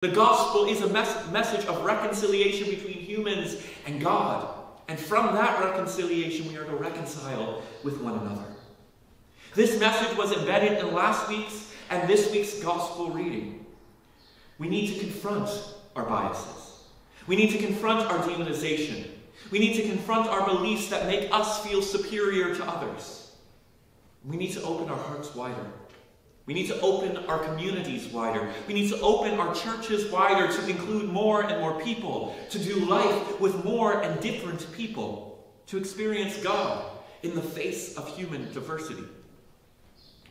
The gospel is a mes- message of reconciliation between humans and God. And from that reconciliation, we are to reconcile with one another. This message was embedded in last week's and this week's gospel reading. We need to confront our biases. We need to confront our demonization. We need to confront our beliefs that make us feel superior to others. We need to open our hearts wider. We need to open our communities wider. We need to open our churches wider to include more and more people, to do life with more and different people, to experience God in the face of human diversity.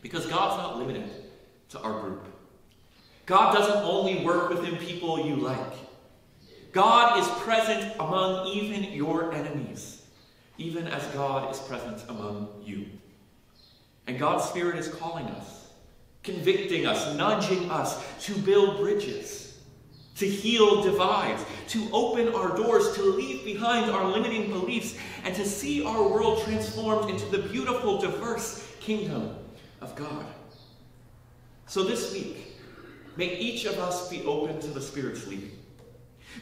Because God's not limited to our group. God doesn't only work within people you like. God is present among even your enemies, even as God is present among you. And God's Spirit is calling us, convicting us, nudging us to build bridges, to heal divides, to open our doors, to leave behind our limiting beliefs, and to see our world transformed into the beautiful, diverse kingdom of God. So this week, may each of us be open to the Spirit's leading.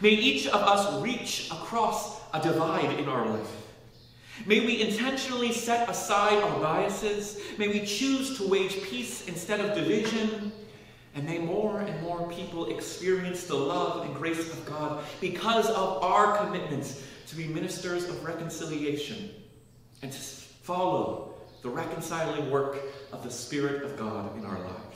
May each of us reach across a divide in our life. May we intentionally set aside our biases. May we choose to wage peace instead of division. And may more and more people experience the love and grace of God because of our commitments to be ministers of reconciliation and to follow the reconciling work of the Spirit of God in our lives.